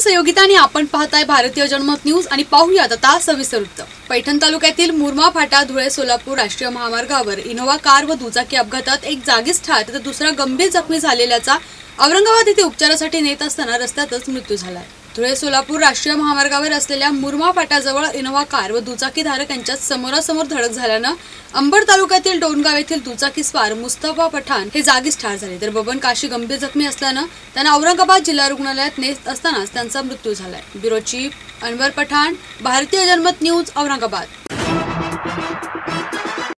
सहयोगिता आणि आपण पाहताय भारतीय जनमत न्यूज आणि पाहूयात आता सविस्तर वृत्त. पैठण तालुक्यातील मुरमा फाटा धुळे सोलापूर राष्ट्रीय महामार्गावर इनोव्हा कार व दुचाकी अपघातात एक जागीच ठार तर दुसरा गंभीर जखमी झालेल्याचा औरंगाबाद येथे उपचारासाठी नेत असताना रस्त्यातच मृत्यू झालाय. धुळे सोलापूर राष्ट्रीय महामार्गावर असलेल्या मुरमा फाटाजवळ इनोव्हा कार व दुचाकी धारक यांच्यात समोरासमोर धडक झाल्यानं अंबड तालुक्यातील डोनगाव येथील दुचाकी स्वार मुस्तफा पठाण हे जागीच ठार झाले. तर बबन काशी गंभीर जखमी असल्यानं त्यांना औरंगाबाद जिल्हा रुग्णालयात नेत असतानाच त्यांचा मृत्यू झालाय. ब्युरो चीफ अनवर पठाण भारतीय जनमत न्यूज औरंगाबाद.